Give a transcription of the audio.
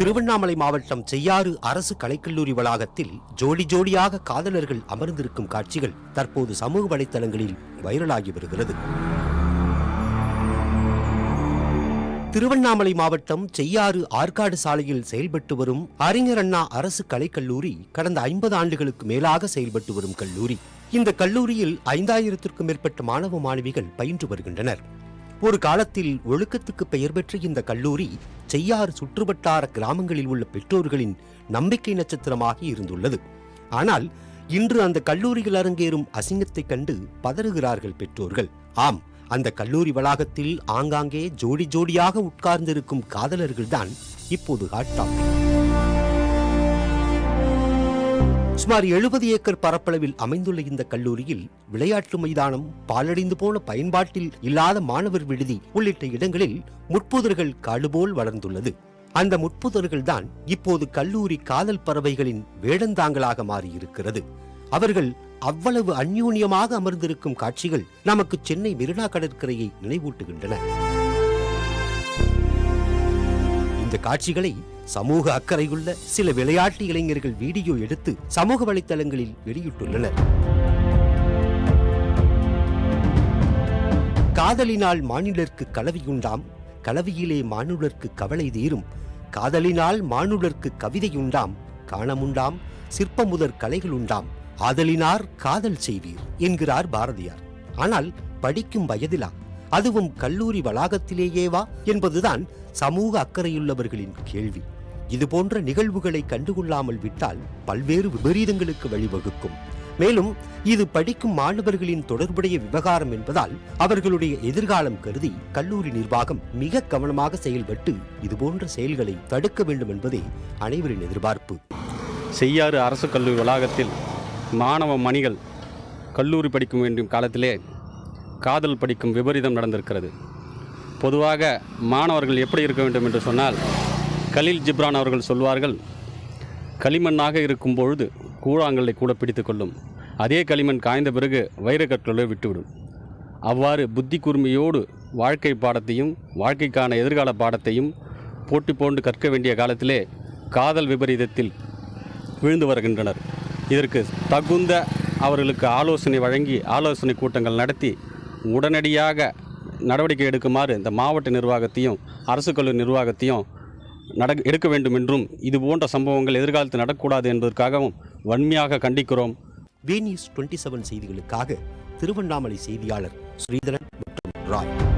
திருவண்ணாமலை மாவட்டம் செய்யாறு அரசு கலைக்கல்லூரி வளாகத்தில் ஜோடி ஜோடியாக காதலர்கள் அமர்ந்திருக்கும் காட்சிகள் தற்போது சமூக வலைத்தளங்களில் வைரலாகி வருகிறது. திருவண்ணாமலை மாவட்டம் செய்யாறு ஆற்காடு சாலையில் செயல்பட்டு வரும் அறிஞர் அண்ணா அரசு கலைக்கல்லூரி கடந்த ஐம்பது ஆண்டுகளுக்கு மேலாக செயல்பட்டு வரும் கல்லூரி. இந்த கல்லூரியில் ஐந்தாயிரத்திற்கும் மேற்பட்ட மாணவ மாணவிகள் பயின்று வருகின்றனர். ஒரு காலத்தில் ஒழுக்கத்துக்கு பெயர் பெற்ற இந்த கல்லூரி செய்யாறு சுற்றுவட்டார கிராமங்களில் உள்ள பெற்றோர்களின் நம்பிக்கை நட்சத்திரமாக இருந்துள்ளது. ஆனால் இன்று அந்த கல்லூரியில் அரங்கேறும் அசிங்கத்தைக் கண்டு பதறுகிறார்கள் பெற்றோர்கள். ஆம் அந்த கல்லூரி வளாகத்தில் ஆங்காங்கே ஜோடி ஜோடியாக உட்கார்ந்திருக்கும் காதலர்கள்தான் இப்போது ஹாட் டாபிக் சுமார் எழுபது ஏக்கர் பரப்பளவில் அமைந்துள்ள இந்த கல்லூரியில் விளையாட்டு மைதானம் பாலடைந்து போன பயன்பாட்டில் இல்லாத மாணவர் விடுதி உள்ளிட்ட இடங்களில் முட்புதர்கள் காடுபோல் வளர்ந்துள்ளது. அந்த முட்புதர்கள் தான் இப்போது கல்லூரி காதல் பறவைகளின் வேடந்தாங்களாக மாறியிருக்கிறது. அவர்கள் அவ்வளவு அந்யூன்யமாக அமர்ந்திருக்கும் காட்சிகள் நமக்கு சென்னை மெரினா கடற்கரையை நினைவூட்டுகின்றன. இந்த காட்சிகளை சமூக அக்கறையுள்ள சில விளையாட்டு இளைஞர்கள் வீடியோ எடுத்து சமூக வலைத்தளங்களில் வெளியிட்டுள்ளனர். காதலினால் மானுடர்க்கு கலவியுண்டாம் கலவியிலே மானுடர்க்கு கவலை தீரும். காதலினால் மானுடர்க்கு கவிதையுண்டாம் காணமுண்டாம் சிற்பமுதற் கலைகளுண்டாம். ஆதலினார் காதல் செய்வீர் என்கிறார் பாரதியார். ஆனால் படிக்கும் வயதிலா? அதுவும் கல்லூரி வளாகத்திலேயேவா? என்பதுதான் சமூக அக்கறையுள்ளவர்களின் கேள்வி. இது போன்ற நிகழ்வுகளை கண்டுகொள்ளாமல் விட்டால் பல்வேறு விபரீதங்களுக்கு வழிவகுக்கும். மேலும் இது படிக்கும் மாணவர்களின் தொடர்புடைய விவகாரம் என்பதால் அவர்களுடைய எதிர்காலம் கருதி கல்லூரி நிர்வாகம் மிக கவனமாக செயல்பட்டு இதுபோன்ற செயல்களை தடுக்க வேண்டும் என்பதே அனைவரின் எதிர்பார்ப்பு. செய்யாறு அரசு கல்லூரி வளாகத்தில் மாணவ மணிகள் கல்லூரி படிக்கும் வேண்டும் காலத்திலே காதல் படிக்கும் விபரீதம் நடந்திருக்கிறது. பொதுவாக மாணவர்கள் எப்படி இருக்க வேண்டும் என்று சொன்னால் கலீல் ஜிப்ரான் அவர்கள் சொல்வார்கள் களிமண்ணாக இருக்கும் பொழுது கூழாங்கல்லை கூட பிடித்து கொள்ளும். அதே களிமண் காய்ந்த பிறகு வைரக்கற்களை விட்டுவிடும். அவ்வாறு புத்தி கூர்மையோடு வாழ்க்கை பாடத்தையும் வாழ்க்கைக்கான எதிர்கால பாடத்தையும் போட்டி போண்டு கற்க வேண்டிய காலத்திலே காதல் விபரீதத்தில் விழுந்து வருகின்றனர். இதற்கு தகுந்த அவர்களுக்கு ஆலோசனை வழங்கி ஆலோசனை கூட்டங்கள் நடத்தி உடனடியாக நடவடிக்கை எடுக்குமாறு இந்த மாவட்ட நிர்வாகத்தையும் அரசு கல்லூரி நிர்வாகத்தையும் நட எடுக்க வேண்டும் என்றும் இது போன்ற சம்பவங்கள் எதிர்காலத்தில் நடக்கக்கூடாது என்பதற்காகவும் வன்மையாக கண்டிக்கிறோம். வி நியூஸ் டுவெண்ட்டி செவன் செய்திகளுக்காக திருவண்ணாமலை செய்தியாளர் ஸ்ரீதரன் மற்றும் ராய்.